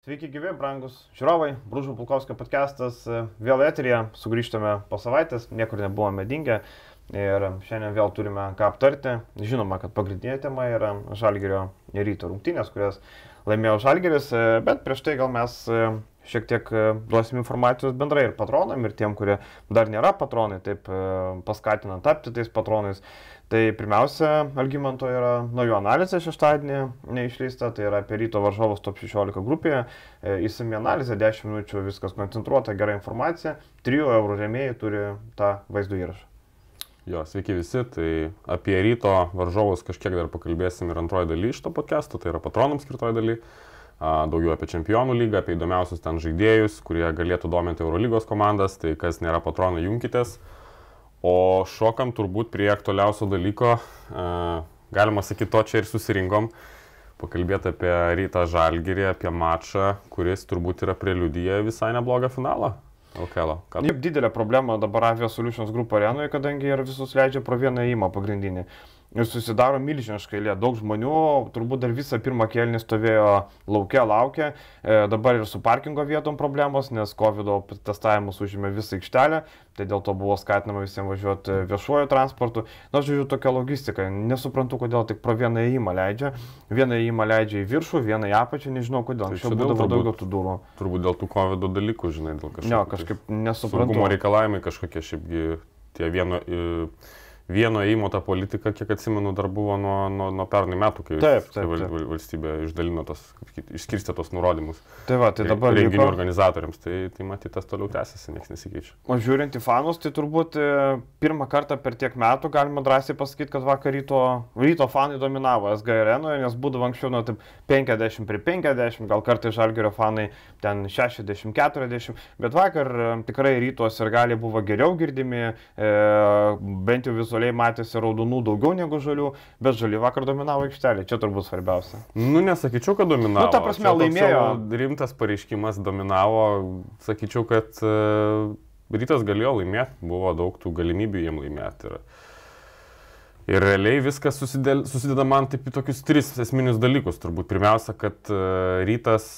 Sveiki gyvi, brangus žiūrovai, Brūžų Pulkovskio podcastas vėl eterija, sugrįžtame po savaitės, niekur nebuvome dingę. Ir šiandien vėl turime ką aptarti. Žinoma, kad pagrindinė tema yra Žalgerio ryto rungtynės, kurias laimėjo Žalgeris, bet prieš tai gal mes šiek tiek duosim informacijos bendrai ir patronam, ir tiem, kurie dar nėra patronai, taip paskatinant tapti tais patronais. Tai pirmiausia, Algymanto yra naujo analizė šeštadienį neišleista, tai yra apie ryto varžovus top 16 grupėje. Įsimi analizė, 10 minučių viskas koncentruota, gera informacija. 3 eurų rėmėjai turi tą vaizdo įrašą. Jo, sveiki visi, tai apie ryto varžovus kažkiek dar pakalbėsim ir antroji daly iš to podcast'o, tai yra patronams skirtoji daly. Daugiau apie čempionų lygą, apie įdomiausius ten žaidėjus, kurie galėtų dominti Eurolygos komandas, tai kas nėra patronai, jungkitės. O šokam turbūt prie aktualiausio dalyko, galima sakyti, to čia ir susirinkom, pakalbėti apie rytą žalgyrį, apie mačą, kuris turbūt yra preliudija visai neblogą finalą. LKL. Taip, didelė problema dabar Avia Solutions Group arenoje, kadangi ir visus leidžia pro vieną įimą pagrindinį ir susidaro milžiniška eilė. Daug žmonių, turbūt dar visą pirmą kėlinį stovėjo laukia, laukia. E, dabar ir su parkingo vietom problemos, nes COVID testavimus užėmė visą aikštelę, tai dėl to buvo skatinama visiems važiuoti viešuoju transportu. Na, žodžiu, tokia logistika. Nesuprantu, kodėl tik pro vieną įėjimą leidžia. Vieną įėjimą leidžia į viršų, vieną į apačią, nežinau kodėl. Tai Anksčiau būdavo daugiau tų durų. Turbūt dėl tų COVID dalykų, žinai, dėl kažkokio. Ne, kažkaip nesuprantu. Saugumo reikalavimai kažkokie šiaipgi tie vieno... Vieno įimo ta politika, kiek atsimenu, dar buvo nuo, nuo, nuo pernai metų, kai taip, taip, val, taip. valstybė išdalino tos, išskirstė tos nurodymus. Tai va, tai dabar renginių liko... organizatoriams, tai, tai matyt, tas toliau tęsiasi, niekas nesikeičia. O žiūrint į fanus, tai turbūt e, pirmą kartą per tiek metų galima drąsiai pasakyti, kad vakar ryto, ryto fanai dominavo SG arenoje, nes būdavo anksčiau, nu, taip 50 prie 50, gal kartais žalgerio fanai ten 60-40, bet vakar e, tikrai rytos ir gali buvo geriau girdimi, e, bent jau vizualiai vizualiai matėsi raudonų daugiau negu žalių, bet žali vakar dominavo aikštelė, čia turbūt svarbiausia. Nu, nesakyčiau, kad dominavo. Nu, ta prasme, čia laimėjo. Rimtas pareiškimas dominavo, sakyčiau, kad uh, rytas galėjo laimėti, buvo daug tų galimybių jiem laimėti. Ir, ir realiai viskas susidėl, susideda man taip į tokius tris esminius dalykus. Turbūt pirmiausia, kad uh, rytas,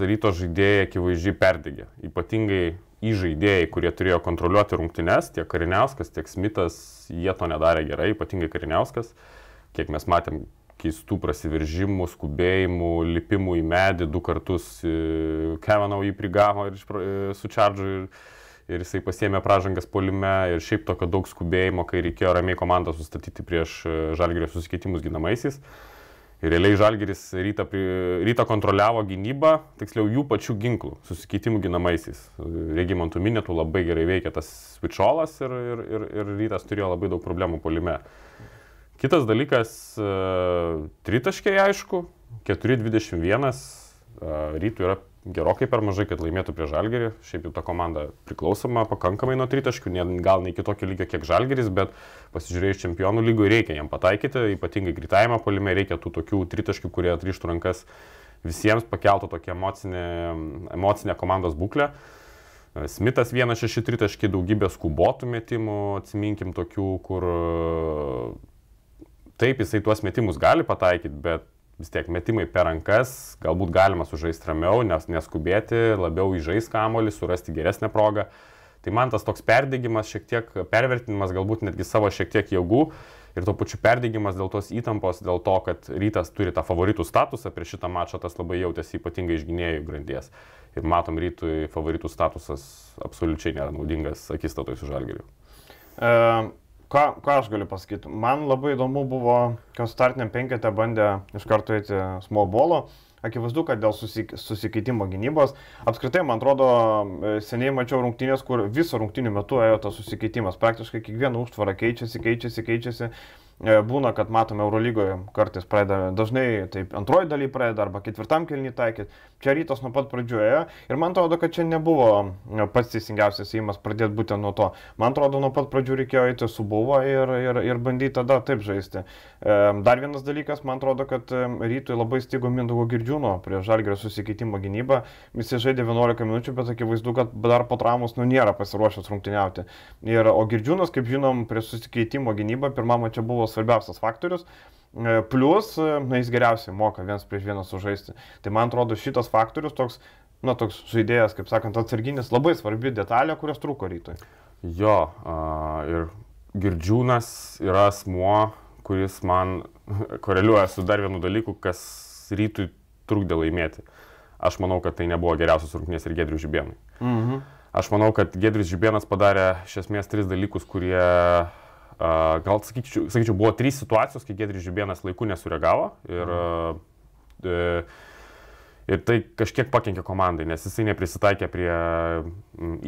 ryto žaidėjai akivaizdžiai perdegė. Ypatingai įžaidėjai, kurie turėjo kontroliuoti rungtynes, tiek Kariniauskas, tiek Smithas, jie to nedarė gerai, ypatingai Kariniauskas, kiek mes matėm keistų prasiveržimų, skubėjimų, lipimų į medį, du kartus e, Kevinau jį prigavo ir e, su Čardžu ir, ir jisai pasėmė pražangas polime ir šiaip tokio daug skubėjimo, kai reikėjo ramiai komandą sustatyti prieš e, žalgerio susikeitimus ginamaisiais. Ir realiai Žalgeris rytą, rytą kontroliavo gynybą, tiksliau jų pačių ginklų, susikeitimų ginamaisiais. Regimantų minėtų labai gerai veikia tas switcholas ir, ir, ir, ir rytas turėjo labai daug problemų polime. Kitas dalykas, tritaškiai aišku, 4-21, rytų yra gerokai per mažai, kad laimėtų prie Žalgerį. Šiaip jau ta komanda priklausoma pakankamai nuo tritaškių, gal ne iki tokio lygio kiek Žalgeris, bet pasižiūrėjus čempionų lygų reikia jam pataikyti, ypatingai greitajame polime reikia tų tokių tritaškių, kurie atrištų rankas visiems, pakeltų tokią emocinę, emocinę komandos būklę. Smithas 1-6 tritaškiai, daugybė skubotų metimų, atsiminkim tokių, kur taip jisai tuos metimus gali pataikyti, bet vis tiek metimai per rankas, galbūt galima sužaisti ramiau, nes neskubėti, labiau įžais kamolį, surasti geresnę progą. Tai man tas toks perdėgymas, šiek tiek pervertinimas, galbūt netgi savo šiek tiek jėgų ir tuo pačiu perdėgymas dėl tos įtampos, dėl to, kad rytas turi tą favoritų statusą, prieš šitą mačą tas labai jautėsi ypatingai iš gynėjų grandies. Ir matom, rytui favoritų statusas absoliučiai nėra naudingas akistatoj su žalgeriu. Uh ką, ką aš galiu pasakyti? Man labai įdomu buvo, kad startiniam penketę bandė iš karto eiti small bolo. Akivaizdu, kad dėl susik susikeitimo gynybos, apskritai, man atrodo, seniai mačiau rungtynės, kur viso rungtynių metu ėjo tas susikeitimas. Praktiškai kiekvieną užtvarą keičiasi, keičiasi, keičiasi. E, būna, kad matome Eurolygoje kartais pradeda, dažnai taip antroji daly pradeda arba ketvirtam kelnį taikyti. Čia rytas nuo pat pradžių ėjo ir man atrodo, kad čia nebuvo e, pats teisingiausias įimas pradėti būtent nuo to. Man atrodo, nuo pat pradžių reikėjo eiti su buvo ir, ir, ir bandyti tada taip žaisti. E, dar vienas dalykas, man atrodo, kad rytui labai stigo Mindogo girdžiūno prie žalgerio susikeitimo gynybą. Visi žaidė 11 minučių, bet akivaizdu, kad dar po traumos nu nėra pasiruošęs rungtyniauti. Ir, o girdžiūnas, kaip žinom, prie susikeitimo gynybą pirmame čia buvo svarbiausias faktorius. E, Plus, e, na, jis geriausiai moka vienas prieš vieną sužaisti. Tai man atrodo šitas faktorius toks, na, toks žaidėjas, kaip sakant, atsarginis, labai svarbi detalė, kurios trūko rytoj. Jo, a, ir Girdžiūnas yra asmuo, kuris man koreliuoja su dar vienu dalyku, kas rytui trukdė laimėti. Aš manau, kad tai nebuvo geriausias rungtynės ir Gedrių Žibėnui. Mhm. Aš manau, kad Gedris Žibėnas padarė iš esmės tris dalykus, kurie, gal sakyčiau, sakyčiau, buvo trys situacijos, kai Gedris Žibėnas laiku nesureagavo ir uh, uh, Ir tai kažkiek pakenkė komandai, nes jisai neprisitaikė prie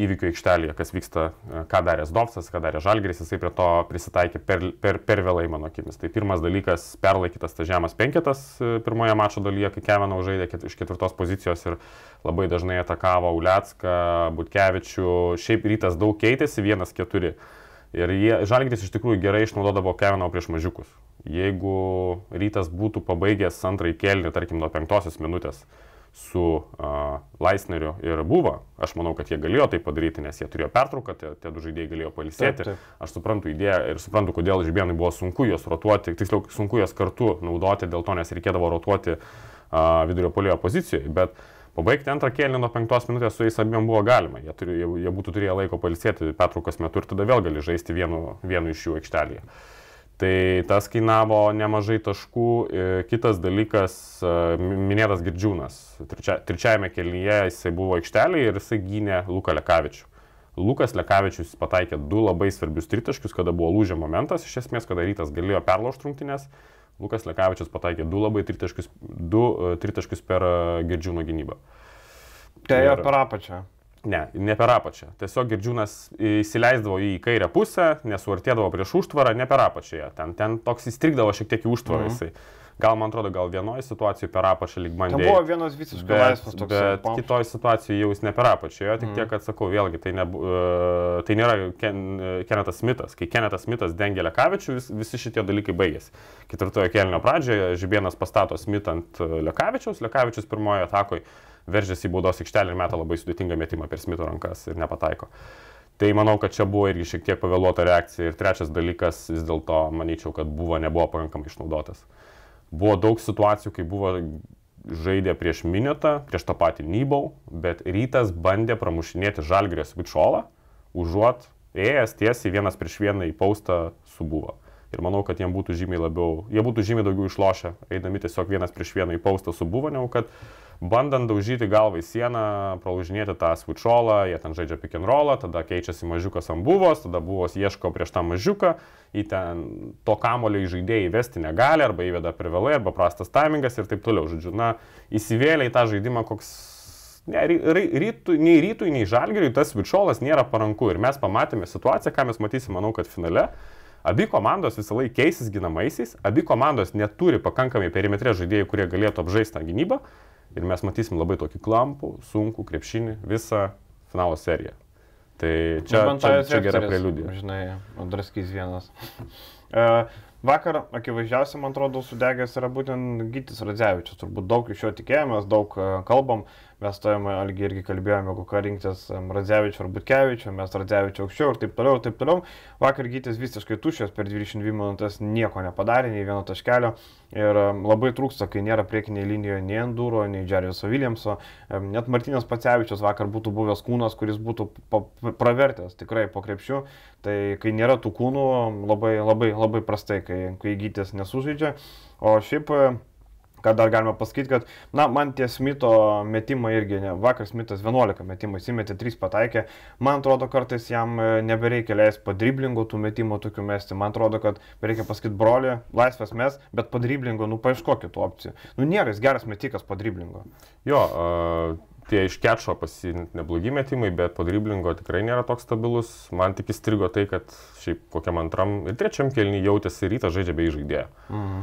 įvykių aikštelėje, kas vyksta, ką darė Zdovcas, ką darė Žalgris, jisai prie to prisitaikė per, per, per vėlai mano akimis. Tai pirmas dalykas - perlaikytas tas žemas penketas e, pirmoje mačo dalyje, kai Kevinau žaidė ket, iš ketvirtos pozicijos ir labai dažnai atakavo Ulecką, Butkevičių. Šiaip rytas daug keitėsi, vienas keturi. Ir jie, Žalgris iš tikrųjų gerai išnaudodavo Kevinau prieš mažiukus. Jeigu rytas būtų pabaigęs antrąjį kelnį, tarkim, nuo penktosios minutės, su uh, Laisneriu ir buvo. Aš manau, kad jie galėjo tai padaryti, nes jie turėjo pertrauką, tie, tie du žaidėjai galėjo palisėti. Taip, taip. Aš suprantu idėją ir suprantu, kodėl Žibėnui buvo sunku juos rotuoti, tiksliau sunku juos kartu naudoti, dėl to nes reikėdavo rotuoti uh, vidurio polio pozicijoje. Bet pabaigti antrą kėlinį nuo penktos minutės su jais abiem buvo galima. Jie, turi, jie, jie būtų turėję laiko palisėti pertraukos metu ir tada vėl gali žaisti vienu, vienu iš jų aikštelėje. Tai tas kainavo nemažai taškų. E, kitas dalykas, e, minėtas Girdžiūnas. Trečia, trečiajame kelyje jisai buvo aikštelėje ir jisai gynė Luką Lekavičių. Lukas Lekavičius pataikė du labai svarbius tritaškius, kada buvo lūžio momentas, iš esmės, kada rytas galėjo perlaužti rungtynės. Lukas Lekavičius pataikė du labai tritaškius, du e, tritaškius per Girdžiūno gynybą. Tai ir... per apačią. Ne, ne per apačią. Tiesiog girdžiūnas įsileisdavo į kairę pusę, nesuartėdavo prieš užtvarą, ne per apačią. Ten, ten toks įstrigdavo šiek tiek į užtvarą. Mhm. Jisai. Gal, man atrodo, gal vienoje situacijoje per apačią lyg bandė. Tai buvo vienas visiškai laisvas toks. Bet pom. kitoje situacijoje jau jis ne per apačią, tik mm. tiek, kad sakau, vėlgi, tai, ne, uh, tai nėra Ken, Kenetas Smithas. Kai Kenetas Smithas dengia Lekavičių, vis, visi šitie dalykai baigėsi. Ketvirtojo kelnio pradžioje Žibienas pastato Smith ant Lekavičiaus, Lekavičius pirmojo atakoje veržiasi į baudos aikštelę ir meta labai sudėtingą metimą per Smito rankas ir nepataiko. Tai manau, kad čia buvo irgi šiek tiek pavėluota reakcija. Ir trečias dalykas, vis dėlto manyčiau, kad buvo, nebuvo pakankamai išnaudotas. Buvo daug situacijų, kai buvo žaidė prieš Minetą, prieš tą patį Nybau, bet rytas bandė pramušinėti Žalgirės Vičolą, užuot ėjęs tiesiai vienas prieš vieną į paustą su buvo. Ir manau, kad jiem būtų žymiai labiau, jie būtų žymiai daugiau išlošę, eidami tiesiog vienas prieš vieną į paustą su buvo, negu kad bandant daužyti galvą į sieną, pralaužinėti tą switcholą, jie ten žaidžia pick and rollą, tada keičiasi mažiukas ant buvos, tada buvos ieško prieš tą mažiuką, į ten to kamulio į žaidėjai įvesti negali, arba įveda per vėlai, arba prastas timingas ir taip toliau. Žodžiu, na, įsivėlė į tą žaidimą koks Ne, rytui, nei rytui, nei žalgiriui tas vičiolas nėra paranku. Ir mes pamatėme situaciją, ką mes matysime, manau, kad finale. Abi komandos visą laiką keisis ginamaisiais, abi komandos neturi pakankamai perimetrė žaidėjų, kurie galėtų apžaisti tą gynybą ir mes matysim labai tokį klampų, sunkų krepšinį visą finalo seriją. Tai čia, nu, čia, čia gera preliudija. Žinai, Draskys vienas. uh, Vakar akivaizdžiausiai, man atrodo, sudegęs yra būtent Gytis Radzevičius. Turbūt daug iš jo tikėjomės, daug e, kalbam. Mes tojame, algi irgi kalbėjome, kokią rinktis Radzevičių ar Butkevičių, mes Radzevičių aukščiau ir taip toliau, ir taip toliau. Vakar Gytis visiškai tuščias, per 22 minutės nieko nepadarė, nei vieno taškelio. Ir labai trūksta, kai nėra priekinėje linijoje nei Enduro, nei Džeriuso Williamso. Net Martinas Pacevičius vakar būtų buvęs kūnas, kuris būtų pravertęs tikrai po krepšių. Tai kai nėra tų kūnų, labai, labai, labai prastai, kai, kai Gytis nesužaidžia. O šiaip ką dar galima pasakyti, kad, na, man tie Smito metimai irgi, ne, vakar Smitas 11 metimų įsimetė, 3 pataikė, man atrodo, kartais jam e, nebereikia leisti padriblingo tų metimų tokių mesti, man atrodo, kad reikia pasakyti, broli, laisvas mes, bet padriblingo, nu, paieškokit tų opcijų. Nu, nėra jis geras metikas padriblingo. Jo, uh tie iš kečo pasiimti neblogi metimai, bet po driblingo tikrai nėra toks stabilus. Man tik įstrigo tai, kad šiaip kokiam antram ir trečiam kelniui jautėsi rytas žaidžia bei žaidėją. Mhm.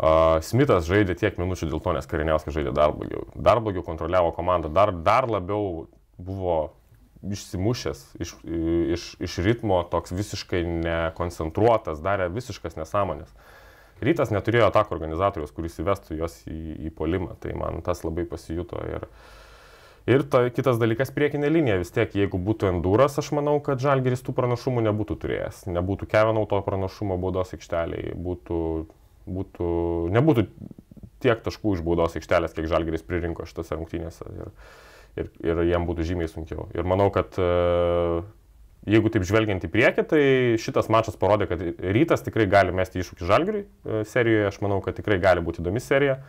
Uh, Smithas žaidė tiek minučių dėl to, nes Kariniauskas žaidė dar blogiau. Dar blogiau kontroliavo komandą, dar, dar labiau buvo išsimušęs iš, iš, iš ritmo, toks visiškai nekoncentruotas, darė visiškas nesąmonės. Rytas neturėjo atako organizatorius, kuris įvestų juos į, į polimą, tai man tas labai pasijuto ir, Ir ta, kitas dalykas, priekinė linija vis tiek, jeigu būtų enduras, aš manau, kad Žalgeris tų pranašumų nebūtų turėjęs. Nebūtų Kevinau to pranašumo baudos aikšteliai, būtų, būtų, nebūtų tiek taškų iš baudos aikštelės, kiek Žalgeris pririnko šitose rungtynėse. Ir, ir, ir jiem būtų žymiai sunkiau. Ir manau, kad e, jeigu taip žvelgiant į priekį, tai šitas mačas parodė, kad rytas tikrai gali mesti iššūkį Žalgiriui e, serijoje. Aš manau, kad tikrai gali būti įdomi serija,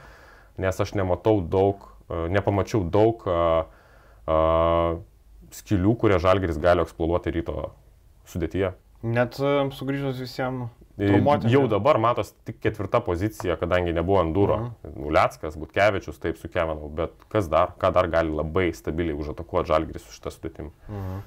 nes aš nematau daug nepamačiau daug skilių, kurie žalgeris gali eksploatuoti ryto sudėtyje. Net sugrįžus visiems. Jau dabar matos tik ketvirta pozicija, kadangi nebuvo Anduro. Uh -huh. Uliackas, Butkevičius, taip su Kevinau, bet kas dar, ką dar gali labai stabiliai užatakuoti žalgeris su šitą sudėtimą. Uh -huh.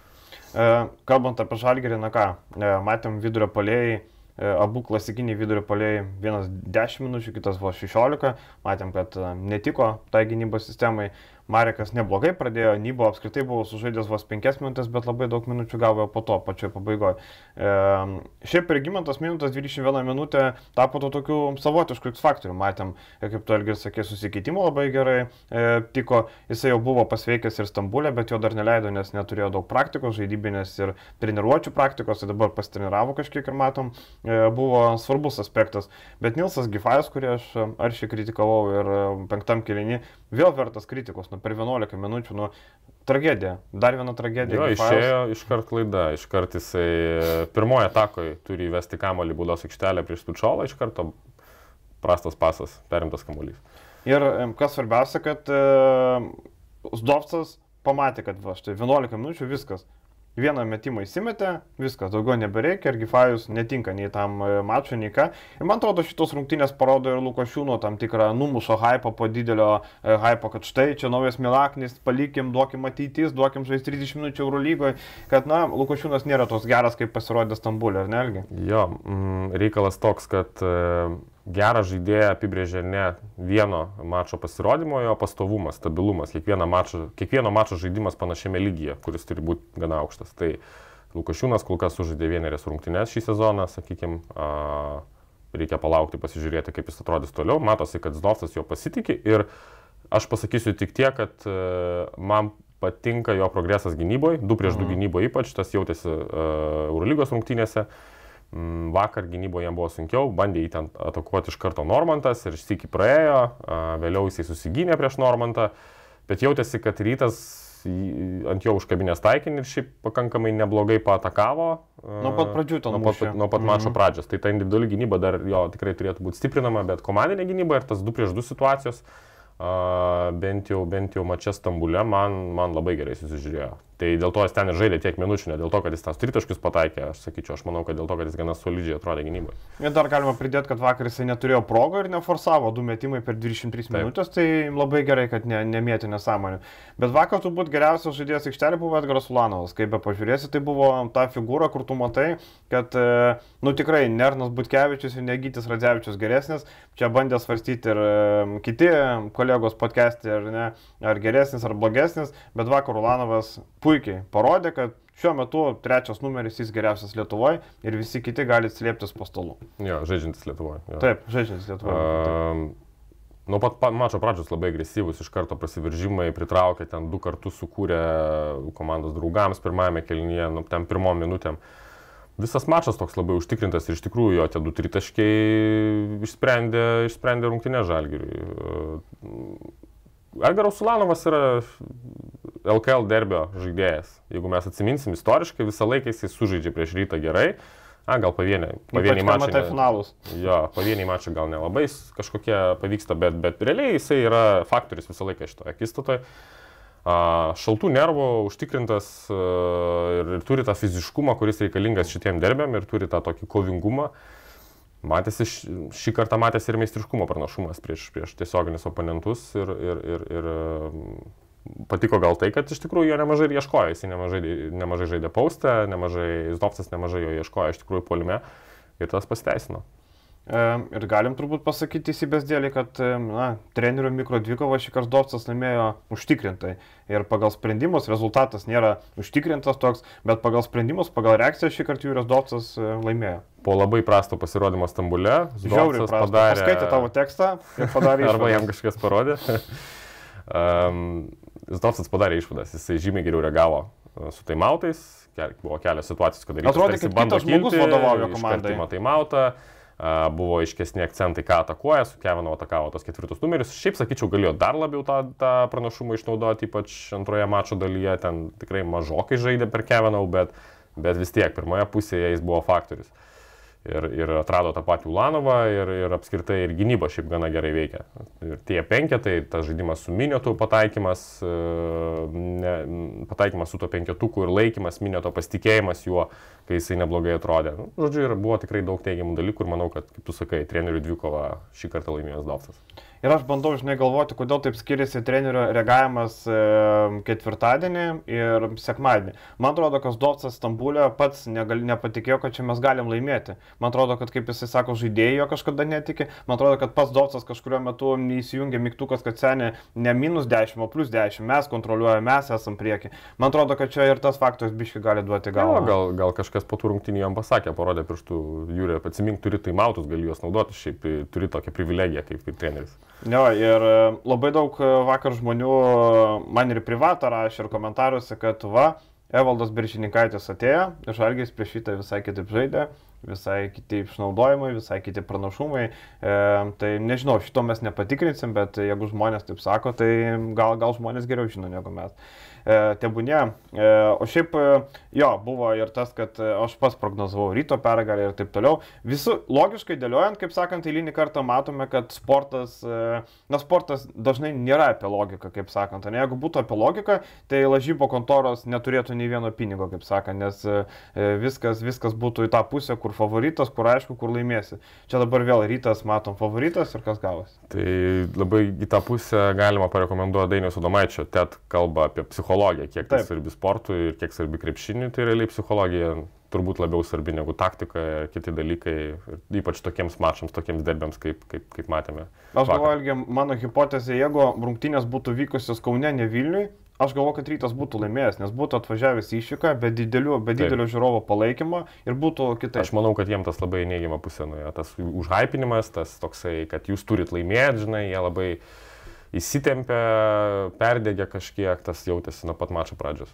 e, kalbant apie žalgerį, na ką, e, matėm vidurio polėjai E, abu klasikiniai vidurio poliai, vienas 10 minučių, kitas vos 16, matėm, kad e, netiko tai gynybos sistemai, Marekas neblogai pradėjo, Nybo apskritai buvo sužaidęs vos 5 minutės, bet labai daug minučių gavo po to, pačioje pabaigoje. E, šiaip regimentas minutas 21 minutė tapo to tokiu savotišku X faktoriu. Matėm, kaip tu Elgis sakė, susikeitimo labai gerai e, tiko. Jisai jau buvo pasveikęs ir Stambulė, bet jo dar neleido, nes neturėjo daug praktikos, žaidybinės ir treniruočio praktikos, tai dabar pastreniravo kažkiek ir matom, e, buvo svarbus aspektas. Bet Nilsas Gifajus, kurį aš aršiai kritikavau ir e, penktam kilinį, vėl vertas kritikos nu, per 11 minučių, nu, tragedija, dar viena tragedija. Jo, išėjo iškart klaida, iškart jisai pirmoje atakoje turi įvesti kamolį būdos aikštelę prieš Tučolą, iš karto prastas pasas, perimtas kamuolys. Ir kas svarbiausia, kad uh, Zdovcas pamatė, kad va, štai 11 minučių viskas, vieną metimą įsimetė, viskas, daugiau nebereikia ir Gifajus netinka nei tam e, mačui, nei ką. Ir man atrodo, šitos rungtynės parodo ir Lukošiūno tam tikrą numušo hypo po didelio e, hypo, kad štai čia naujas Milaknis, palikim, duokim ateitis, duokim žaisti 30 minučių Euro lygoje, kad, na, Lukošiūnas nėra tos geras, kaip pasirodė Stambulė, ar nelgi? Jo, mm, reikalas toks, kad e gerą žaidėją apibrėžia ne vieno mačo pasirodymo, jo pastovumas, stabilumas, kiekvieno mačo, kiekvieno mačo žaidimas panašiame lygyje, kuris turi būti gana aukštas. Tai Lukašiūnas kol kas sužaidė vienerias rungtynes šį sezoną, sakykime, reikia palaukti, pasižiūrėti, kaip jis atrodys toliau. Matosi, kad Zdovcas jo pasitikė ir aš pasakysiu tik tiek, kad e, man patinka jo progresas gynyboje, 2 prieš 2 mhm. gynyboje ypač, tas jautėsi uh, Eurolygos rungtynėse. Uh, vakar gynyboje jam buvo sunkiau, bandė jį ten atakuoti iš karto Normantas ir išsikį praėjo, vėliau jisai susigynė prieš Normantą, bet jautėsi, kad rytas ant jo užkabinės taikinį ir šiaip pakankamai neblogai patakavo. Nuo pat pradžių to nuo pat, nuo pat mačo mhm. pradžios. Tai ta individuali gynyba dar jo tikrai turėtų būti stiprinama, bet komandinė gynyba ir tas 2 prieš 2 situacijos, bent jau, bent jau mačia Stambule, man, man labai gerai susižiūrėjo. Tai dėl to jis ten ir žaidė tiek minučių, ne dėl to, kad jis tas tritaškius pataikė, aš sakyčiau, aš manau, kad dėl to, kad jis gana solidžiai atrodė gynybai. Ir dar galima pridėti, kad vakar jisai neturėjo progą ir neforsavo du metimai per 23 Taip. minutės, tai labai gerai, kad ne, nemėtė nesąmonė. Bet vakar turbūt geriausias žaidėjas aikštelė buvo Edgaras Ulanovas, kaip be pažiūrėsi, tai buvo ta figūra, kur tu matai, kad, e, nu tikrai, Nernas Butkevičius ir Negytis Radzevičius geresnis, čia bandė svarstyti ir kiti kolegos podcast'e, ar, ne, ar geresnis, ar blogesnis, bet vakar Ulanovas puikiai parodė, kad šiuo metu trečias numeris jis geriausias Lietuvoje ir visi kiti gali slėptis po stalu. Jo, žaidžiantis Lietuvoje. Jo. Taip, žaidžiantis Lietuvoje. Uh, Nuo pat mačo pradžios labai agresyvus, iš karto prasiveržimai, pritraukė ten du kartus sukūrė komandos draugams pirmajame kelnyje, nu, ten pirmom minutėm. Visas mačas toks labai užtikrintas ir iš tikrųjų jo tie du tritaškiai išsprendė, išsprendė rungtinę žalgiriui. Edgaras Sulanovas yra LKL derbio žaidėjas. Jeigu mes atsiminsim istoriškai, visą laiką jisai sužaidžia prieš rytą gerai. A, gal pavieniai. Pavieniai mačai. Ne, finalus. Jo, pavieniai mačai gal nelabai kažkokie pavyksta, bet, bet realiai jisai yra faktorius visą laiką šitoje akistatoje. Šaltų nervų, užtikrintas ir, ir turi tą fiziškumą, kuris reikalingas šitiem derbiam ir turi tą tokį kovingumą. Matėsi, šį kartą matėsi ir meistriškumo pranašumas prieš, prieš tiesioginius oponentus ir, ir, ir, ir patiko gal tai, kad iš tikrųjų jo nemažai ir ieškojo, jis nemažai, nemažai žaidė paustę, nemažai, Zdovcas nemažai jo ieškojo iš tikrųjų polime ir tas pasiteisino. Ir galim turbūt pasakyti įsibės dėlį, kad na, trenerių mikro dvikova šį kartą Dovcas laimėjo užtikrintai. Ir pagal sprendimus rezultatas nėra užtikrintas toks, bet pagal sprendimus, pagal reakciją šį kartą Jūrijos Dovcas laimėjo. Po labai prasto pasirodymo Stambule. Žiauriai prasto. Padarė... Paskaitė tavo tekstą ir padarė. Arba jam kažkas parodė. um, Zdovcas padarė išvadas, jisai žymiai geriau reagavo e, su taimautais, buvo kelios situacijos, kada Atrodo, kad kitas žmogus vadovauja komandai. Taimauta, buvo aiškesni akcentai, ką atakuoja, su Kevinu atakavo tos ketvirtus numerius. Šiaip sakyčiau, galėjo dar labiau tą, tą pranašumą išnaudoti, ypač antroje mačo dalyje, ten tikrai mažokai žaidė per Kevinau, bet, bet vis tiek pirmoje pusėje jis buvo faktorius ir, ir atrado tą patį Ulanovą ir, ir apskritai ir gynyba šiaip gana gerai veikia. Ir tie penketai, tas žaidimas su minėtų pataikymas, e, ne, pataikymas su to penketuku ir laikymas minėto pasitikėjimas juo, kai jisai neblogai atrodė. Nu, žodžiu, ir buvo tikrai daug teigiamų dalykų ir manau, kad, kaip tu sakai, trenerių dvikova šį kartą laimėjęs Dovcas. Ir aš bandau, žinai, galvoti, kodėl taip skiriasi trenerio reagavimas e, ketvirtadienį ir sekmadienį. Man atrodo, kad Dovcas Stambulė pats negal, nepatikėjo, kad čia mes galim laimėti. Man atrodo, kad kaip jisai sako, žaidėjo kažkada netikė. Man atrodo, kad pats Dovcas kažkurio metu neįsijungė mygtukas, kad seniai ne minus 10, o plus 10. Mes kontroliuojame, mes esam prieki. Man atrodo, kad čia ir tas faktas biški gali duoti galvą. Ja, gal, gal kažkas po tų rungtynių jam pasakė, parodė pirštų, Jūrė, atsimink, turi taimautus, gali juos naudoti, šiaip turi tokią privilegiją kaip, kaip treneris. Jo, ir e, labai daug e, vakar žmonių e, man ir privatą rašė ir komentaruose, kad va, Evaldas Biršininkaitis atėjo, Žalgis prieš šitą visai kitaip žaidė, visai kiti išnaudojimai, visai kiti pranašumai. E, tai nežinau, šito mes nepatikrinsim, bet jeigu žmonės taip sako, tai gal, gal žmonės geriau žino negu mes e, tebūnė. E, o šiaip, e, jo, buvo ir tas, kad e, aš pats prognozavau ryto pergalę ir taip toliau. Visų logiškai dėliojant, kaip sakant, eilinį kartą matome, kad sportas, e, na, sportas dažnai nėra apie logiką, kaip sakant. Ne, jeigu būtų apie logiką, tai lažybo kontoros neturėtų nei vieno pinigo, kaip sakant, nes e, viskas, viskas būtų į tą pusę, kur favoritas, kur aišku, kur laimėsi. Čia dabar vėl rytas matom favoritas ir kas gavosi. Tai labai į tą pusę galima parekomenduoti Dainius Udomaičio, TED kalba apie psichologiją psichologija, kiek tai svarbi sportui ir kiek svarbi krepšiniui, tai realiai psichologija turbūt labiau svarbi negu taktika ir kiti dalykai, ypač tokiems mačams, tokiems derbėms, kaip, kaip, kaip matėme. Aš galvoju, mano hipotezė, jeigu rungtynės būtų vykusios Kaune, ne Vilniui, aš galvoju, kad rytas būtų laimėjęs, nes būtų atvažiavęs į iššūką be didelio, be didelio žiūrovo palaikymo ir būtų kitaip. Aš manau, kad jiems tas labai neigiamą pusę nuėjo. Tas užhypinimas, tas toksai, kad jūs turit laimėti, žinai, jie labai įsitempė, perdegė kažkiek, tas jautėsi nuo pat mačo pradžios.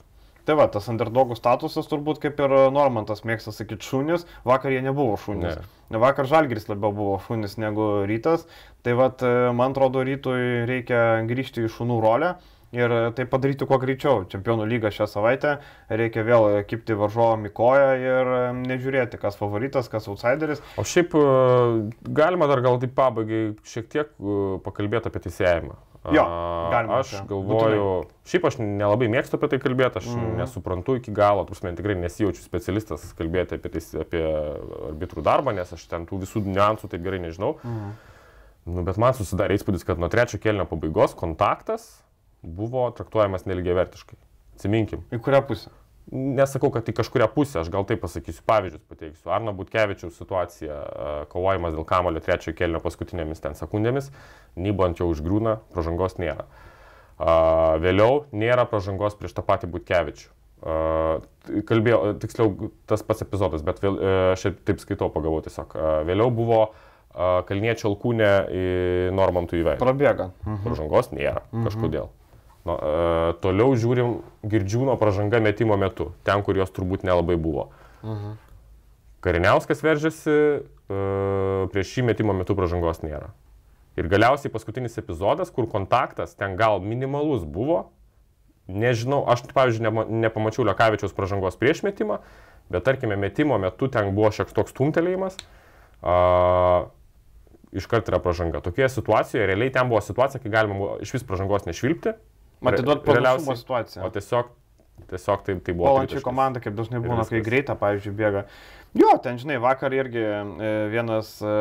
Tai va, tas underdogų statusas turbūt kaip ir Normantas mėgsta sakyti šunis, vakar jie nebuvo šunis. Ne. Vakar Žalgris labiau buvo šunis negu rytas. Tai va, man atrodo, rytui reikia grįžti į šunų rolę ir tai padaryti kuo greičiau. Čempionų lyga šią savaitę reikia vėl kipti varžovom į koją ir nežiūrėti, kas favoritas, kas outsideris. O šiaip galima dar gal taip pabaigai šiek tiek pakalbėti apie teisėjimą. Jo, galima. Aš galvoju, Būtinai. šiaip aš nelabai mėgstu apie tai kalbėti, aš mm. nesuprantu iki galo, man tikrai nesijaučiu specialistas kalbėti apie, tai, apie arbitrų darbą, nes aš ten tų visų niuansų taip gerai nežinau. Mm. Nu, bet man susidarė įspūdis, kad nuo trečio kelnio pabaigos kontaktas buvo traktuojamas neligiai vertiškai. Atsiminkim. Į kurią pusę? Nesakau, kad į kažkuria pusę, aš gal taip pasakysiu, pavyzdžius pateiksiu. Arno Butkevičiaus situacija, kovojimas dėl kamulio trečiojo kelnio paskutinėmis ten sekundėmis, Nybo ant jo užgrūna, pažangos nėra. Vėliau nėra pažangos prieš tą patį Butkevičių. Kalbėjau, tiksliau, tas pats epizodas, bet vėl, e, aš taip skaitau, pagalvoju tiesiog. Vėliau buvo Kalniečio alkūnė į Normantų įveikti. Prabėga. Mhm. Pažangos nėra mhm. kažkodėl. No, e, toliau žiūrim Girdžiūno pažanga metimo metu, ten, kur jos turbūt nelabai buvo. Mhm. Kariniauskas veržiasi, e, prieš šį metimo metu pažangos nėra. Ir galiausiai paskutinis epizodas, kur kontaktas ten gal minimalus buvo, nežinau, aš, pavyzdžiui, ne, nepamačiau Lekavičiaus pažangos prieš metimą, bet tarkime, metimo metu ten buvo šiek toks tumtelėjimas, a, iškart yra pažanga. Tokioje situacijoje, realiai ten buvo situacija, kai galima iš vis pažangos nešvilpti, Matai, duot panašumo situaciją. O tiesiog, tiesiog tai, tai buvo. Valančiai komanda, kaip dažnai būna, kai greitą, pavyzdžiui, bėga. Jo, ten, žinai, vakar irgi e, vienas e,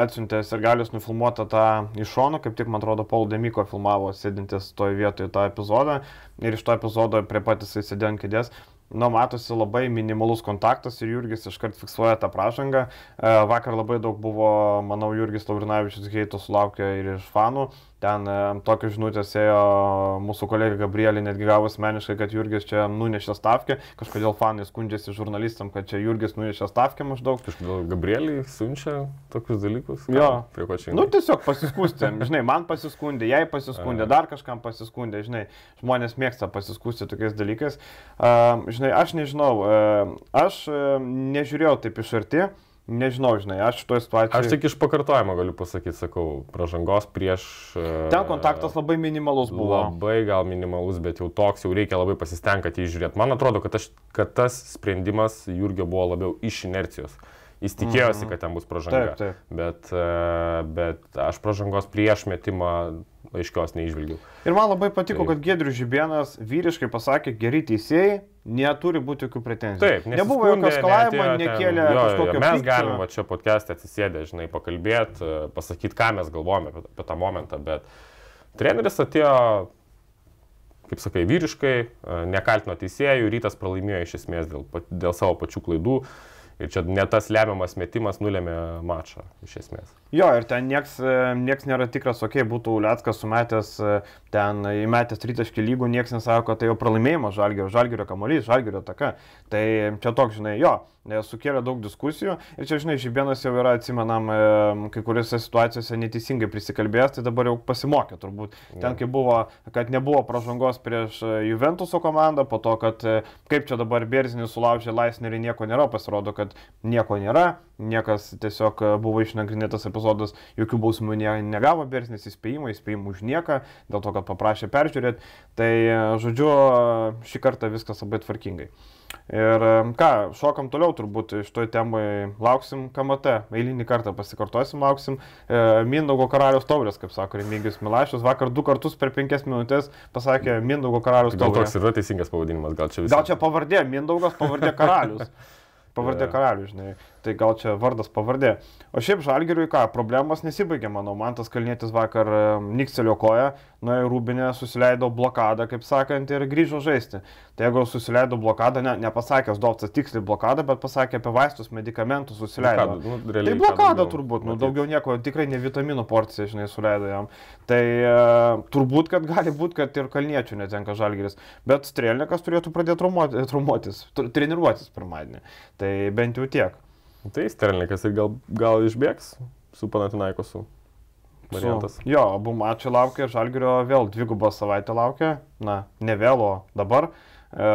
atsiuntė ir galius nufilmuotą tą iš šono, kaip tik, man atrodo, Paul Demiko filmavo, sėdintis toje vietoje tą epizodą. ir iš to epizodo prie patys įsidė ant kėdės. Nu, matosi labai minimalus kontaktas ir Jurgis iškart fiksuoja tą pražangą. E, vakar labai daug buvo, manau, Jurgis Laurinavičius heito sulaukė ir iš fanų. Ten e, tokios žinutės ėjo mūsų kolega Gabrielė, netgi gavo asmeniškai, kad Jurgis čia nunešė stavkę. Kažkodėl fanai skundžiasi žurnalistam, kad čia Jurgis nunešė stavkę maždaug. Kažkodėl Gabrielį siunčia tokius dalykus. Jo. Prie ko čia? Nu, tiesiog pasiskūsti. Žinai, man pasiskundė, jai pasiskundė, dar kažkam pasiskundė. Žinai, žmonės mėgsta pasiskūsti tokiais dalykais. Uh, žinai, aš nežinau, uh, aš nežiūrėjau taip iš arti. Nežinau, žinai, aš šitoje situacijoje. Aš tik iš pakartojimo galiu pasakyti, sakau, pražangos prieš... e, Ten kontaktas labai minimalus buvo. Labai gal minimalus, bet jau toks, jau reikia labai pasistengti, kad jį žiūrėt. Man atrodo, kad, aš, kad tas sprendimas Jurgio buvo labiau iš inercijos. Jis tikėjosi, kad ten bus pražanga. Taip, taip. Bet, e, bet aš pražangos prieš metimą aiškios neižvelgiau. Ir man labai patiko, Taip. kad Gedrius Žibienas vyriškai pasakė, geri teisėjai, neturi būti jokių pretenzijų. Taip, nebuvo jokio skalavimo, nekėlė jo, kažkokio jo, Mes galime čia podcast'e atsisėdę, žinai, pakalbėti, pasakyti, ką mes galvojame apie, apie tą momentą, bet treneris atėjo, kaip sakai, vyriškai, e, nekaltino teisėjų, rytas pralaimėjo iš esmės dėl, dėl savo pačių klaidų. Ir čia ne tas lemiamas metimas nulėmė mačą, iš esmės. Jo, ir ten nieks, e, nieks nėra tikras, okei, okay, būtų Lietskas sumetęs e, ten įmetęs tritaškį lygų, nieks nesako, kad tai jau pralaimėjimas žalgerio, žalgerio kamuolys, žalgerio taka. Tai čia toks, žinai, jo, e, sukėlė daug diskusijų ir čia, žinai, Žibienas jau yra, atsimenam, kai kuriuose situacijose neteisingai prisikalbėjęs, tai dabar jau pasimokė turbūt. Ten, kai buvo, kad nebuvo pražangos prieš Juventuso komandą, po to, kad kaip čia dabar Berzinis sulaužė Laisnerį, nieko nėra, pasirodo, kad nieko nėra, niekas tiesiog e, buvo išnagrinėtas epizodas, jokių bausmų ne, negavo Berzinis įspėjimų, įspėjimų už nieką, dėl to, kad paprašė peržiūrėti. Tai, e, žodžiu, e, šį kartą viskas labai tvarkingai. Ir ką, šokam toliau turbūt iš toj temai, lauksim KMT, eilinį kartą pasikartosim, lauksim e, Mindaugo karalius taurės, kaip sako Remigijus Milašius, vakar du kartus per penkias minutės pasakė Mindaugo karalius Gal taurė. toks yra teisingas pavadinimas, gal čia viskas. Gal čia pavardė, Mindaugas pavardė karalius. Pavardė karalius, žinai. Tai gal čia vardas pavardė. O šiaip žalgeriui ką, problemos nesibaigė, manau. Man tas kalnėtis vakar nikcelio koja, nuėjo rūbinę, susileido blokadą, kaip sakant, ir grįžo žaisti. Tai jeigu susileido blokadą, ne, nepasakęs Dovcas tiksliai blokadą, bet pasakė apie vaistus, medikamentus, susileido. Blokada, nu, Tai realiai ką blokada turbūt, nu, daugiau nieko, tikrai ne vitaminų porcija, žinai, suleido jam. Tai e, turbūt, kad gali būti, kad ir kalniečių netenka žalgeris, bet strėlininkas turėtų pradėti traumuoti- traumuotis, tr- treniruotis pirmadienį. Tai bent jau tiek. Tai Sterlikas ir gal, gal išbėgs su Panatinaikosu. Variantas. Su, jo, abu mačai laukia, žalgerio vėl dvigubą savaitę laukia, na, ne vėl, o dabar. E,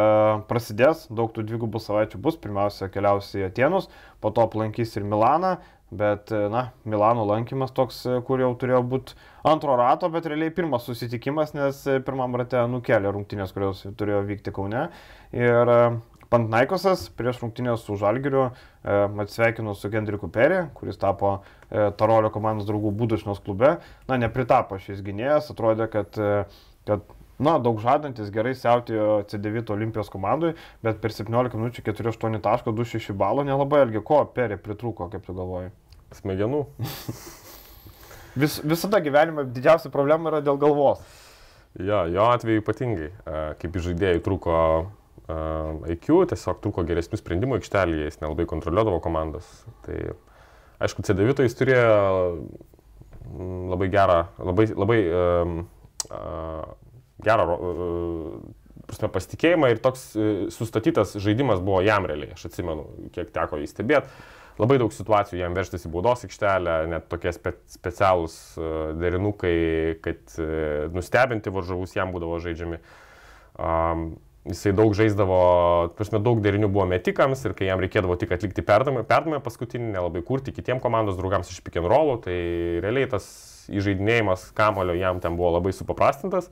prasidės, daug tų dvigubų savaičių bus, pirmiausia keliausi į Atenus, po to aplankys ir Milaną, bet, e, na, Milano lankymas toks, e, kur jau turėjo būti antro rato, bet realiai pirmas susitikimas, nes e, pirmam rate nukėlė rungtynės, kurios turėjo vykti Kaune. Ir Pantnaikosas prieš rungtynės su Žalgiriu e, atsveikino su Gendriku Perė, kuris tapo e, Tarolio komandos draugų būdušnos klube. Na, nepritapo šis gynėjas, atrodė, kad, e, kad na, daug žadantis, gerai siautėjo C9 Olimpijos komandai, bet per 17 minučių 4-8 taško, 2-6 balo nelabai ilgi, ko Perė pritrūko, kaip tu galvoji. Smegenų. Vis, visada gyvenime didžiausia problema yra dėl galvos. Jo, jo atveju ypatingai. Kaip žaidėjai trūko IQ, tiesiog trūko geresnių sprendimų aikštelėje, jis nelabai kontroliuodavo komandas. Tai aišku, C9 jis turėjo mm, labai gerą, labai, labai um, uh, gerą uh, prasme, pasitikėjimą ir toks uh, sustatytas žaidimas buvo jam realiai, aš atsimenu, kiek teko jį stebėti. Labai daug situacijų jam vežtis į baudos aikštelę, net tokie spe, specialūs uh, derinukai, kad uh, nustebinti varžovus jam būdavo žaidžiami. Um, jisai daug žaisdavo, prasme, daug derinių buvo metikams ir kai jam reikėdavo tik atlikti perdavimą, perdavimą paskutinį, nelabai kurti kitiem komandos draugams iš pick and rollų, tai realiai tas įžeidinėjimas kamulio jam ten buvo labai supaprastintas.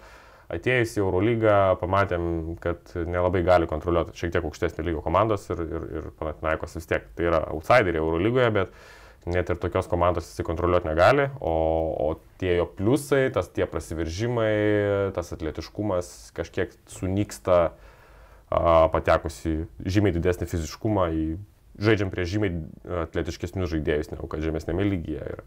Atėjus į Eurolygą pamatėm, kad nelabai gali kontroliuoti šiek tiek aukštesnio lygio komandos ir, ir, ir Panatinaikos vis tiek. Tai yra outsideriai Eurolygoje, bet net ir tokios komandos jisai kontroliuoti negali, o, o tie jo pliusai, tas tie prasiveržimai, tas atletiškumas kažkiek sunyksta a, patekus į žymiai didesnį fiziškumą, į žaidžiam prie žymiai atletiškesnius žaidėjus negu kad žemesnėme lygyje. Ir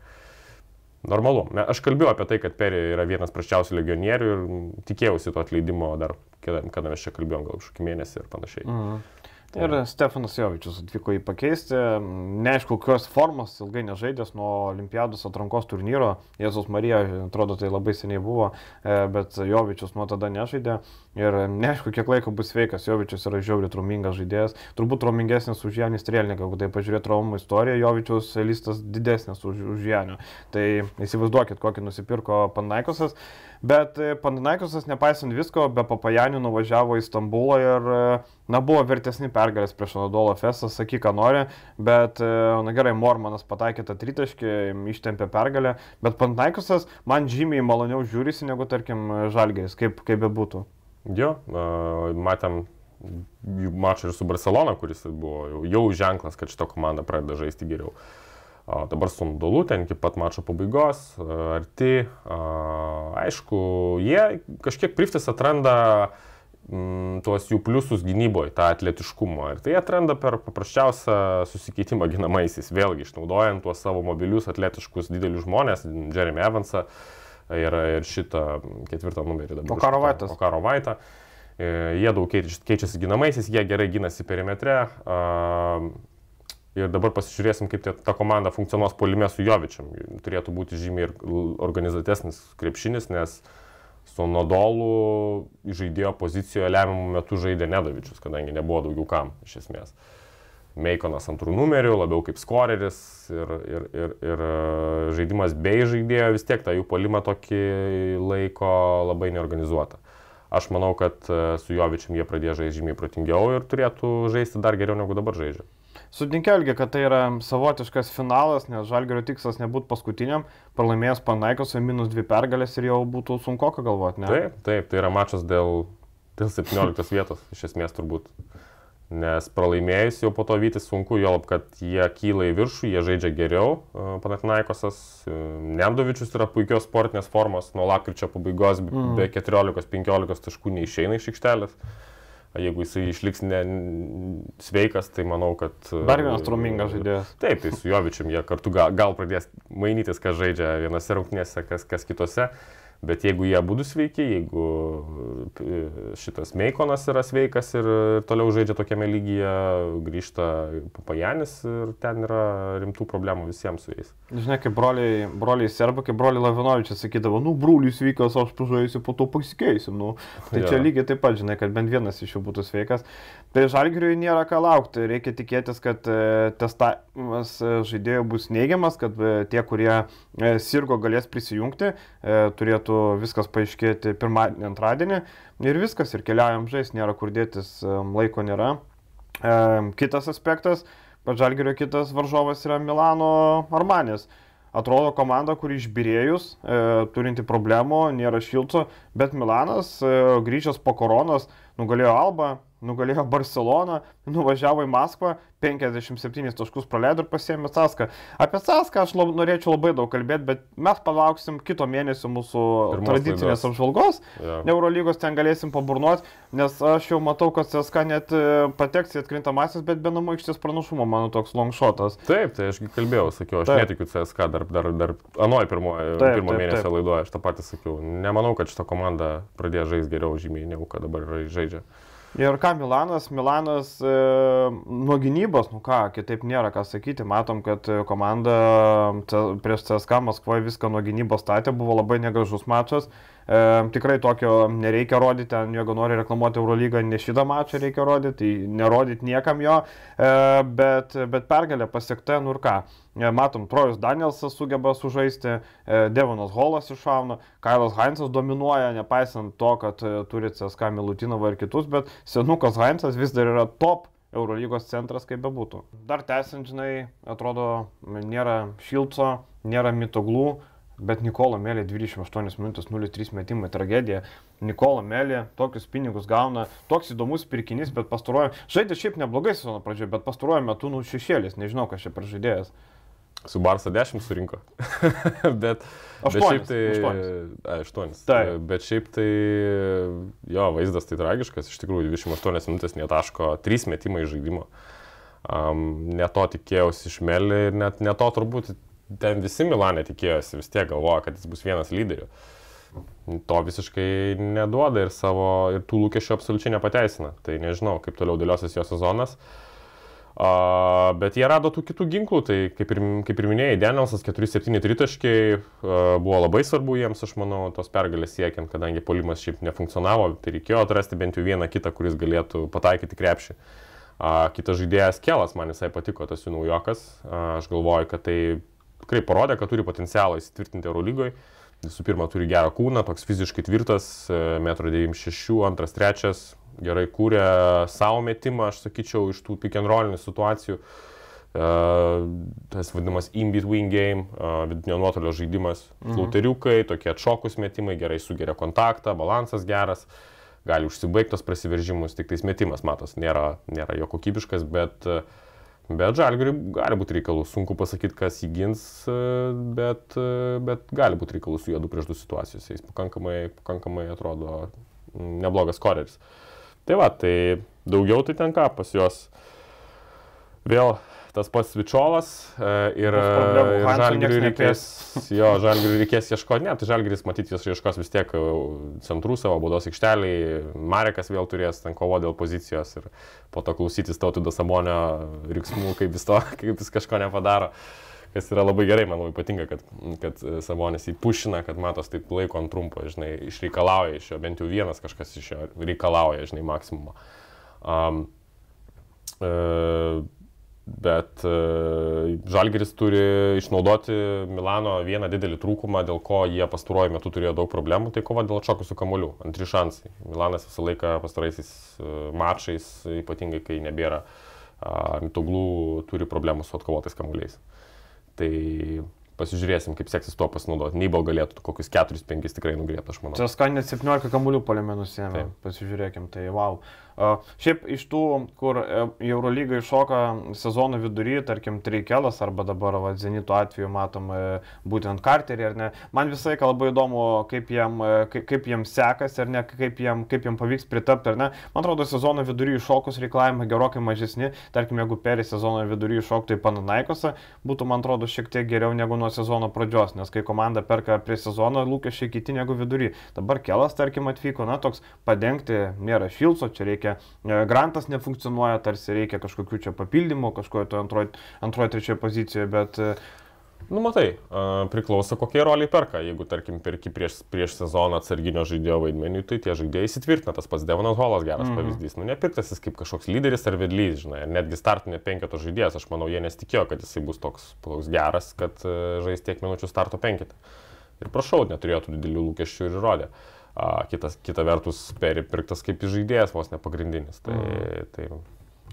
Normalu. Aš kalbėjau apie tai, kad Perė yra vienas praščiausių legionierių ir tikėjausi to atleidimo dar, kada mes čia kalbėjom, gal kažkokį mėnesį ir panašiai. Mhm. Ir Stefanas Jovičius atvyko į pakeisti. Neaišku, kokios formos ilgai nežaidęs nuo Olimpiados atrankos turnyro. Jėzus Marija, atrodo, tai labai seniai buvo, e, bet Jovičius nuo tada nežaidė. Ir neaišku, kiek laiko bus sveikas. Jovičius yra žiauriai trumingas žaidėjas. Turbūt trumingesnis už Janį Strelniką. Jeigu tai pažiūrėt traumų istoriją, Jovičius listas didesnis už, už Janį. Tai įsivaizduokit, kokį nusipirko Panaikosas. Bet e, Panaikosas, nepaisant visko, be Papajanių nuvažiavo į Stambulą ir, e, na, buvo vertesni pergalės prieš Anadolo Fesą, sakyk, ką nori, bet, e, na gerai, Mormanas pataikė tą tritaškį, ištempė pergalę, bet Panaikosas man žymiai maloniau žiūrisi negu, tarkim, Žalgeris, kaip, kaip bebūtų. Jo, matėm mačą ir su Barcelona, kuris buvo jau, jau ženklas, kad šito komanda pradeda žaisti geriau. O dabar su Nudolu ten iki pat mačo pabaigos, arti. Aišku, jie kažkiek priftis atranda mm, tuos jų pliusus gynyboje, tą atletiškumą. Ir tai atranda per paprasčiausią susikeitimą ginamaisiais, vėlgi išnaudojant tuos savo mobilius atletiškus didelius žmonės, Jeremy Evansą ir, ir šitą ketvirtą numerį dabar. Okaro Vaitas. Okaro Vaitą. E, jie daug keičiasi ginamaisiais, jie gerai gynasi perimetre. Ir dabar pasižiūrėsim, kaip ta komanda funkcionuos polime su Jovičiam. Turėtų būti žymiai ir organizatesnis krepšinis, nes su Nodolu žaidėjo pozicijoje lemiamų metų žaidė Nedovičius, kadangi nebuvo daugiau kam iš esmės. Meikonas antrų numerių, labiau kaip skoreris ir, ir, ir, ir e, žaidimas bei žaidėjo vis tiek tą jų polimą tokį laiko labai neorganizuotą. Aš manau, kad e, su Jovičiam jie pradėjo žaisti žymiai protingiau ir turėtų žaisti dar geriau negu dabar žaidžia. Sutinkelgi, kad tai yra savotiškas finalas, nes Žalgerio tikslas nebūtų paskutiniam, pralaimėjęs Panaikosui minus dvi pergalės ir jau būtų sunku ką galvoti, ne? Taip, taip, tai yra mačas dėl, dėl 17 vietos, iš esmės turbūt. Nes pralaimėjus jau po to vytis sunku, jo lab, kad jie kyla į viršų, jie žaidžia geriau. Panatinaikosas, e, Nemdovičius yra puikios sportinės formos, nuo lakryčio pabaigos mm. be 14-15 taškų neišeina iš aikštelės. Jeigu jisai išliks ne, sveikas, tai manau, kad... Dar vienas trumingas žaidėjas. Taip, tai su Jovičiam jie kartu gal, gal pradės mainytis, kas žaidžia vienose rungtynėse, kas, kas kitose. Bet jeigu jie būtų sveiki, jeigu e, šitas Meikonas yra sveikas ir toliau žaidžia tokiame lygyje, grįžta Papajanis ir ten yra rimtų problemų visiems su jais. Žinai, kaip broliai, broliai Serba, kaip broliai Lavinovičius sakydavo, nu, brolius sveikas, aš pažaisiu, po to pasikeisim. Nu. Tai ja. čia lygiai taip pat, žinai, kad bent vienas iš jų būtų sveikas. Tai Žalgiriui nėra ką laukti. Reikia tikėtis, kad e, testavimas e, žaidėjų bus neigiamas, kad tie, kurie sirgo, galės prisijungti, turėtų turėtų viskas paaiškėti pirmadienį, antradienį ir viskas, ir keliaujam žais, nėra kur dėtis, laiko nėra. Kitas aspektas, Žalgerio kitas varžovas yra Milano Armanis. Atrodo komanda, kuri išbirėjus, e, turinti problemų, nėra šilco, bet Milanas, e, grįžęs po koronos, nugalėjo Alba, nugalėjo Barceloną, nuvažiavo į Maskvą, 57 taškus praleido ir pasėmė Saską. Apie Saską aš lab, norėčiau labai daug kalbėti, bet mes palauksim kito mėnesio mūsų Pirmos tradicinės laidos. apžvalgos. Ja. Eurolygos ten galėsim paburnuoti, nes aš jau matau, kad Saska net e, pateks į atkrintamasis, bet be namų aikštės pranašumo mano toks longshotas. Taip, tai aš kalbėjau, sakiau, aš taip. netikiu CSK dar, dar, dar anoj pirmoje, pirmo mėnesio laidoje, aš tą patį sakiau. Nemanau, kad šita komanda pradėjo žaisti geriau žymiai negu kad dabar žaidžia. Ir ką Milanas? Milanas e, nuo gynybos, nu ką, kitaip nėra ką sakyti. Matom, kad komanda prieš CSK Maskvoje viską nuo gynybos statė, buvo labai negražus mačas. E, tikrai tokio nereikia rodyti, jeigu nori reklamuoti Eurolygą, ne šitą mačą reikia rodyti, tai nerodyti niekam jo, e, bet, bet pergalė pasiekta, nu ir ką. E, matom, Trojus Danielsas sugeba sužaisti, e, Devonas Holas iššauna, Kailas Heinzas dominuoja, nepaisant to, kad e, turi CSK Milutinovą ir kitus, bet senukas Heinzas vis dar yra top Eurolygos centras, kaip bebūtų. Dar tęsiant, žinai, atrodo, nėra Šilco, nėra Mitoglų, Bet Nikola Melė 28 minutės 0,3 metimai tragedija. Nikola Melė tokius pinigus gauna, toks įdomus pirkinys, bet pastaruoju, žaidė šiaip neblogai sezono pradžioje, bet pastaruoju metu nu šešėlis, nežinau, kas čia pražaidėjęs. Su Barsa 10 surinko. bet, 8, bet šiaip tai... 8. 8. Tai. Bet šiaip tai jo vaizdas tai tragiškas, iš tikrųjų 28 minutės netaško, 3 metimai žaidimo. Um, ne to tikėjausi iš Melį ir net ne to turbūt ten visi Milanė tikėjosi, vis tiek galvoja, kad jis bus vienas lyderių. To visiškai neduoda ir savo, ir tų lūkesčių absoliučiai nepateisina. Tai nežinau, kaip toliau dėliosis jo sezonas. Uh, bet jie rado tų kitų ginklų, tai kaip ir, kaip ir minėjai, Danielsas 4-7 tritaškiai uh, buvo labai svarbu jiems, aš manau, tos pergalės siekiant, kadangi polimas šiaip nefunkcionavo, tai reikėjo atrasti bent jau vieną kitą, kuris galėtų pataikyti krepšį. Uh, kitas žaidėjas Kelas, man visai patiko tas jų naujokas, uh, aš galvoju, kad tai tikrai parodė, kad turi potencialą įsitvirtinti Eurolygoje. Visų pirma, turi gerą kūną, toks fiziškai tvirtas, 1,96 m, 2-3, gerai kūrė savo metimą, aš sakyčiau, iš tų pick and rollinių situacijų. Uh, tas vadinamas in-between game, uh, vidutinio nuotolio žaidimas, mhm. flauteriukai, tokie atšokus metimai, gerai sugeria kontaktą, balansas geras, gali užsibaigtos prasiveržimus, tik tais metimas, matos, nėra, nėra jo kokybiškas, bet uh, Bet žalgiriui gali būti reikalų, sunku pasakyti, kas jį gins, bet, bet gali būti reikalų su juo du prieš du situacijose. Jis pakankamai, pakankamai atrodo neblogas koreris. Tai va, tai daugiau tai tenka pas juos. Vėl tas pats Vičiolas e, ir, ir Žalgiriui reikės, jo, Žalgiriui reikės ieškoti, ne, tai Žalgiris matyti jis ieškos vis tiek e, centrų savo baudos aikšteliai, Marekas vėl turės ten kovo dėl pozicijos ir po to klausytis tautvydo Samonio riksmų, kaip jis, to, kaip jis kažko nepadaro. Kas yra labai gerai, man labai patinka, kad, kad Sabonis įpušina, kad matos taip laiko ant trumpo, žinai, išreikalauja iš jo, bent jau vienas kažkas iš jo reikalauja, žinai, maksimumą. Um, e, Bet uh, Žalgeris turi išnaudoti Milano vieną didelį trūkumą, dėl ko jie pastaruoju metu turėjo daug problemų, tai kova dėl atšokusių kamuolių. Antri šansai. Milanas visą laiką pastaraisiais uh, mačais, ypatingai kai nebėra mitoglų, turi problemų su atkovotais kamuoliais. Tai pasižiūrėsim, kaip seksis tuo pasinaudoti. Neibal galėtų kokius 4-5 tikrai nugrėti, aš manau. Čia skanė 17 kamuolių polėme nusėmė. Pasižiūrėkim, tai wow. Šiaip iš tų, kur e, į Eurolygą iššoka sezono vidury, tarkim, Trikelas arba dabar va, Zenito atveju matom e, būtent Carterį, ar ne, man visai labai įdomu, kaip jam, e, kaip, kaip jam sekasi, ar ne, kaip jam, kaip jam pavyks pritapti, ar ne. Man atrodo, sezono vidury iššokus reikalavimai gerokai mažesni, tarkim, jeigu per sezono vidury iššoktų į Pananaikosą, būtų, man atrodo, šiek tiek geriau negu nuo sezono pradžios, nes kai komanda perka prie sezono, lūkesčiai kiti negu vidury. Dabar Kelas, tarkim, atvyko, na, toks padengti, nėra šilso, čia reikia reikia, e, grantas nefunkcionuoja, tarsi reikia kažkokių čia papildymų, kažkoje to antroje, antroje trečioje pozicijoje, bet e, Nu, matai, priklauso kokie roliai perka. Jeigu, tarkim, perki prieš, prieš sezoną atsarginio žaidėjo vaidmenį, tai tie žaidėjai įsitvirtina. Tas pats Devonas Holas geras mm. pavyzdys. Nu, nepirktas jis kaip kažkoks lyderis ar vedlys, žinai. Netgi startinė penketo žaidėjas, aš manau, jie nesitikėjo, kad jisai bus toks, toks geras, kad žais tiek minučių starto penketą. Ir prašau, neturėjo tų didelių lūkesčių ir įrodė. Uh, kitas, kita vertus peripirktas kaip žaidėjas vos nepagrindinis. Tai, mm. tai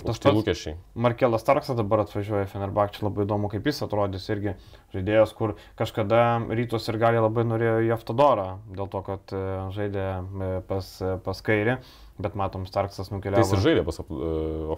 Tas tai lūkesčiai. Markelas Tarksas dabar atvažiuoja Fenerbakčiai, labai įdomu, kaip jis atrodys irgi žaidėjas, kur kažkada rytos ir gali labai norėjo į Aftodorą, dėl to, kad e, žaidė e, pas, e, pas kairį. Bet matom, Starksas nukeliavo. Jis ir žaidė pas. Uh,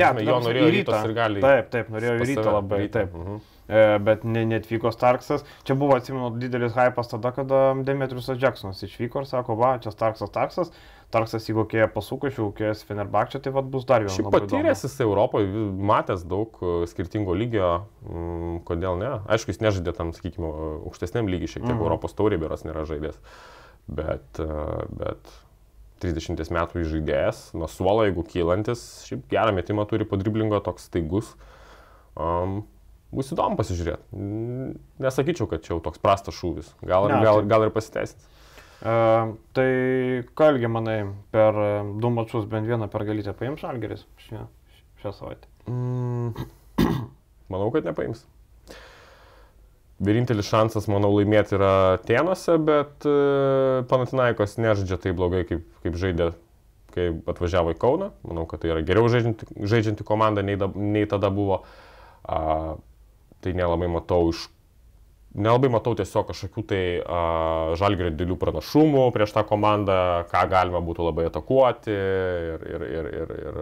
ne, jo norėjo į rytą ir gali. Taip, taip, norėjo į rytą labai. Rytą. Taip. Uh mhm. -huh. bet ne, netvyko Starksas. Čia buvo, atsimenu, didelis hypas tada, kada Demetriusas Jacksonas išvyko ir sako, va, čia Starksas, Starksas. Tarksas į kokie pasuko, šiaukės Fenerbakčia, tai vad bus dar vienas. Šiaip patyręs jis Europoje, matęs daug e, skirtingo lygio, mm, kodėl ne. Aišku, jis nežaidė tam, sakykime, aukštesniam lygiui, šiek tiek mm. Europos taurė beras nėra žaidęs. Bet, e, bet 30 metų žaidėjas, nuo suolo, jeigu kylantis, šiaip gerą metimą turi po driblingo, toks staigus. Um, bus įdomu pasižiūrėti. Nesakyčiau, kad čia jau toks prastas šūvis. Gal, ne, gal, tai... gal ir pasiteisins. Tai kalgi, manai, per du mačius bent vieną pergalytę paims Algeris šią, šią savaitę? Mm, manau, kad nepaims. Vienintelis šansas, manau, laimėti yra Tėnuose, bet e, Panatinaikos nežaidžia taip blogai, kaip, kaip žaidė, kai atvažiavo į Kauną. Manau, kad tai yra geriau žaidžianti, žaidžianti komanda nei, da, nei tada buvo. A, tai nelabai matau iš nelabai matau tiesiog kažkokių tai uh, žalgerio didelių pranašumų prieš tą komandą, ką galima būtų labai atakuoti ir, ir, ir, ir, ir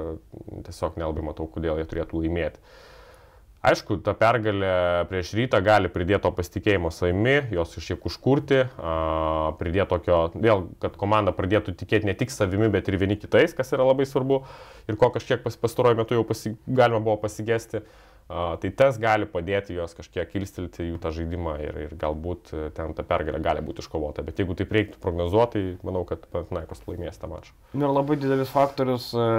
tiesiog nelabai matau, kodėl jie turėtų laimėti. Aišku, ta pergalė prieš rytą gali pridėti to pasitikėjimo savimi, jos kažkiek užkurti, pridėti tokio, vėl, kad komanda pradėtų tikėti ne tik savimi, bet ir vieni kitais, kas yra labai svarbu ir ko kažkiek pas, pastaruoju metu jau pasi, galima buvo pasigesti. Uh, tai tas gali padėti juos kažkiek kilstilti jų tą žaidimą ir, ir galbūt e, ten ta pergalė gali būti iškovota. Bet jeigu taip reiktų prognozuoti, tai manau, kad Panaikos laimės tą mačą. Ir labai didelis faktorius, e,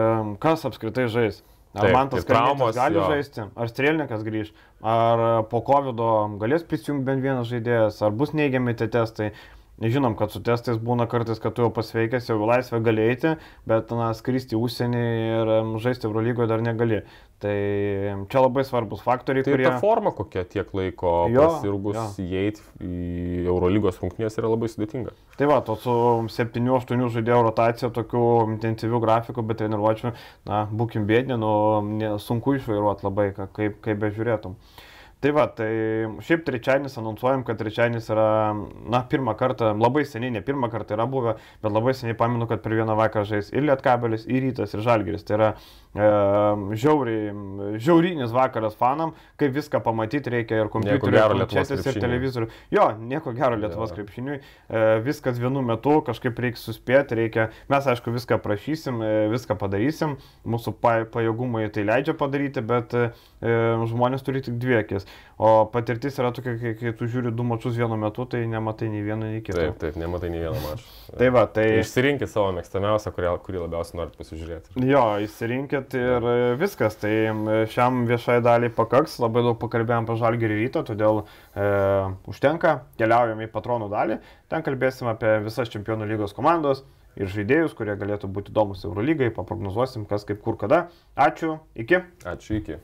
kas apskritai žais. Ar man tas traumos gali jo. žaisti, ar strėlininkas grįž, ar e, po COVID galės prisijungti bent vienas žaidėjas, ar bus neigiami tie testai. Žinom, kad su testais būna kartais, kad tu jau pasveikęs, jau laisvę galėjai, bet na, skristi užsienį ir žaisti Eurolygoje dar negali. Tai čia labai svarbus faktoriai, Tai kurie... ta forma kokia tiek laiko pasirgus įeiti į Eurolygos rungtynės yra labai sudėtinga. Tai va, to su 7-8 žaidėjų rotacija, tokiu intensyviu grafiku, bet treniruočiu, na, būkim bėdini, nu, sunku išvairuoti labai, ka- kaip, kaip bežiūrėtum. Tai va, tai šiaip trečiadienis anonsuojam, kad trečiadienis yra, na, pirmą kartą, labai seniai, ne pirmą kartą yra buvę, bet labai seniai pamenu, kad per vieną vakarą žais ir Lietkabelis, ir Rytas, ir Žalgeris. Tai yra e, žiauriai, žiaurinis vakaras fanam, kai viską pamatyti reikia ir kompiuterių, gero ir planšetės, ir televizorių. Jo, nieko gero Lietuvos Jo. krepšiniui. E, viskas vienu metu, kažkaip reikia suspėti, reikia, mes aišku viską prašysim, e, viską padarysim, mūsų pa, pajėgumai tai leidžia padaryti, bet e, žmonės turi tik dvi akis. O patirtis yra tokia, kai, kai tu žiūri du mačius vienu metu, tai nematai nei vieno, nei kito. Taip, taip, nematai nei vieno mačo. Tai va, tai... Išsirinkit savo mėgstamiausią, kurį, kurį labiausiai norit pasižiūrėti. Jo, įsirinkit ir viskas. Tai šiam viešai daliai pakaks, labai daug pakalbėjom apie žalgerį rytą, todėl e, užtenka, keliaujam į patronų dalį, ten kalbėsim apie visas čempionų lygos komandos ir žaidėjus, kurie galėtų būti įdomus Eurolygai, paprognozuosim, kas kaip kur kada. Ačiū, iki. Ačiū iki.